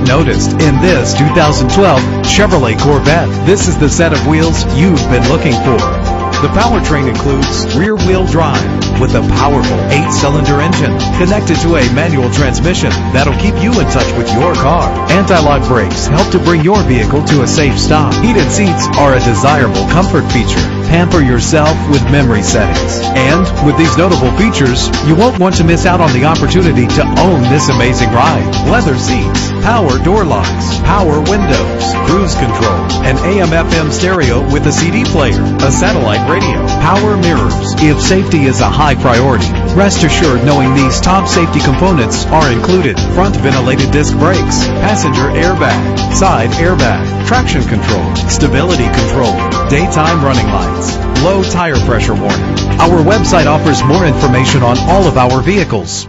noticed in this 2012 Chevrolet Corvette. This is the set of wheels you've been looking for. The powertrain includes rear-wheel drive with a powerful eight-cylinder engine connected to a manual transmission that'll keep you in touch with your car. Anti-lock brakes help to bring your vehicle to a safe stop. Heated seats are a desirable comfort feature. Pamper yourself with memory settings. And with these notable features, you won't want to miss out on the opportunity to own this amazing ride. Leather seats, power door locks, power windows, cruise control, an AM FM stereo with a CD player, a satellite radio, power mirrors. If safety is a high priority, rest assured knowing these top safety components are included. Front ventilated disc brakes, passenger airbag, side airbag, traction control, stability control, daytime running lights, low tire pressure warning. Our website offers more information on all of our vehicles.